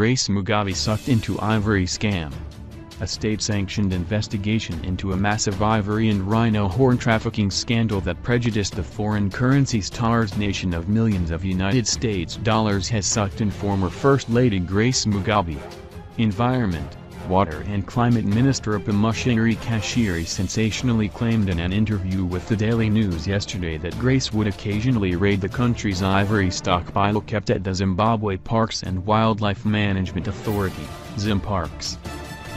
Grace Mugabe sucked into ivory scam. A state-sanctioned investigation into a massive ivory and rhino horn trafficking scandal that prejudiced the foreign currency starved nation of millions of United States dollars has sucked in former First Lady Grace Mugabe. Environment Water and Climate Minister Oppah Muchinguri-Kashiri sensationally claimed in an interview with the Daily News yesterday that Grace would occasionally raid the country's ivory stockpile kept at the Zimbabwe Parks and Wildlife Management Authority, Zimparks.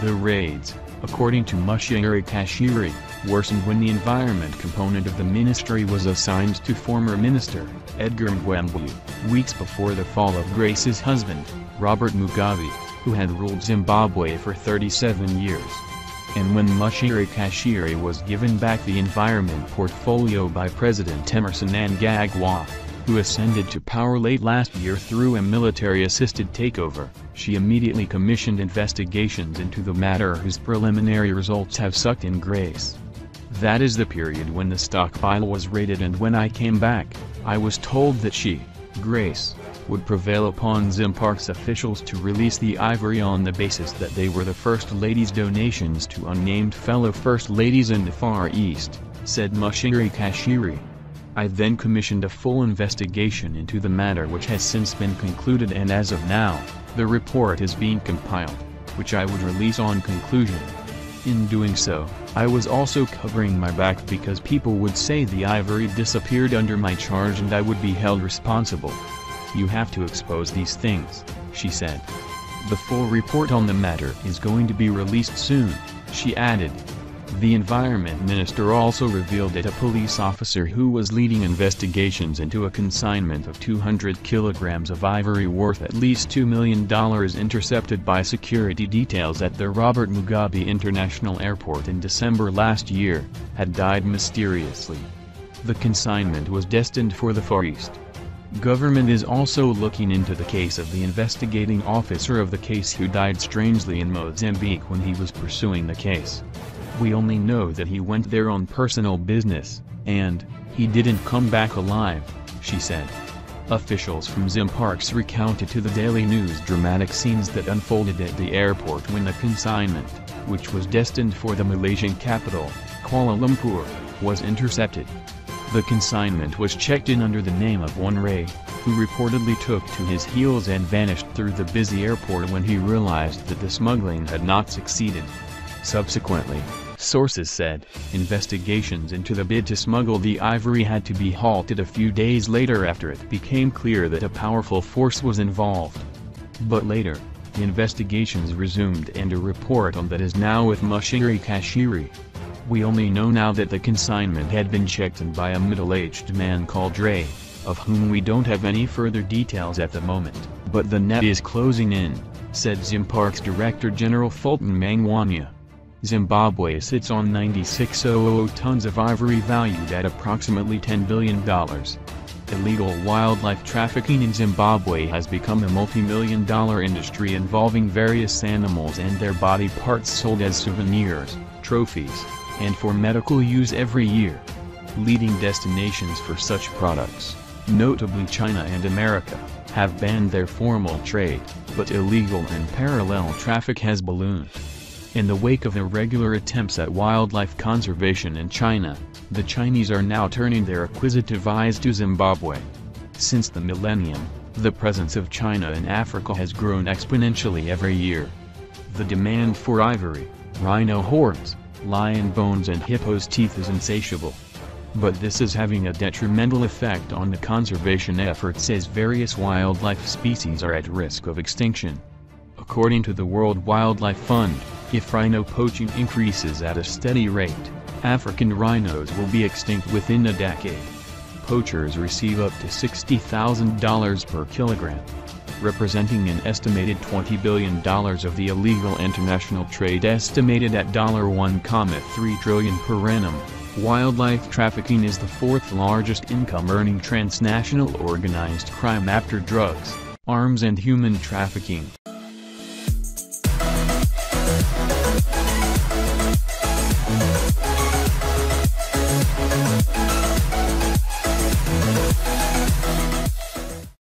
The raids, according to Muchinguri-Kashiri, worsened when the environment component of the ministry was assigned to former minister, Edgar Mbwembwe, weeks before the fall of Grace's husband, Robert Mugabe who had ruled Zimbabwe for 37 years. And when Muchinguri-Kashiri was given back the environment portfolio by President Emmerson Mnangagwa, who ascended to power late last year through a military-assisted takeover, she immediately commissioned investigations into the matter whose preliminary results have sucked in grace. That is the period when the stockpile was raided and when I came back, I was told that she, Grace, would prevail upon Zimparks officials to release the ivory on the basis that they were the First Lady's donations to unnamed fellow First Ladies in the Far East, said Muchinguri-Kashiri. I then commissioned a full investigation into the matter which has since been concluded and as of now, the report is being compiled, which I would release on conclusion. In doing so, I was also covering my back because people would say the ivory disappeared under my charge and I would be held responsible. You have to expose these things, she said. The full report on the matter is going to be released soon, she added. The Environment Minister also revealed that a police officer who was leading investigations into a consignment of 200 kilograms of ivory worth at least $2 million intercepted by security details at the Robert Mugabe International Airport in December last year, had died mysteriously. The consignment was destined for the Far East. Government is also looking into the case of the investigating officer of the case who died strangely in Mozambique when he was pursuing the case. We only know that he went there on personal business, and, he didn't come back alive, she said. Officials from Zimparks recounted to the Daily News dramatic scenes that unfolded at the airport when the consignment, which was destined for the Malaysian capital, Kuala Lumpur, was intercepted. The consignment was checked in under the name of one Ray, who reportedly took to his heels and vanished through the busy airport when he realized that the smuggling had not succeeded. Subsequently, sources said, investigations into the bid to smuggle the ivory had to be halted a few days later after it became clear that a powerful force was involved. But later, investigations resumed and a report on that is now with Muchinguri-Kashiri. We only know now that the consignment had been checked in by a middle-aged man called Ray, of whom we don't have any further details at the moment, but the net is closing in, said Zimpark's Director General Fulton Mangwanya. Zimbabwe sits on 96,000 tons of ivory valued at approximately $10 billion. Illegal wildlife trafficking in Zimbabwe has become a multi-million dollar industry involving various animals and their body parts sold as souvenirs, trophies, and for medical use every year. Leading destinations for such products, notably China and America, have banned their formal trade, but illegal and parallel traffic has ballooned. In the wake of irregular attempts at wildlife conservation in China, the Chinese are now turning their acquisitive eyes to Zimbabwe. Since the millennium, the presence of China in Africa has grown exponentially every year. The demand for ivory, rhino horns, lion bones and hippo's teeth is insatiable. But this is having a detrimental effect on the conservation efforts as various wildlife species are at risk of extinction. According to the World Wildlife Fund, if rhino poaching increases at a steady rate, African rhinos will be extinct within a decade. Poachers receive up to $60,000 per kilogram representing an estimated $20 billion of the illegal international trade estimated at 1.3 trillion per annum. Wildlife trafficking is the fourth largest income-earning transnational organized crime after drugs, arms and human trafficking.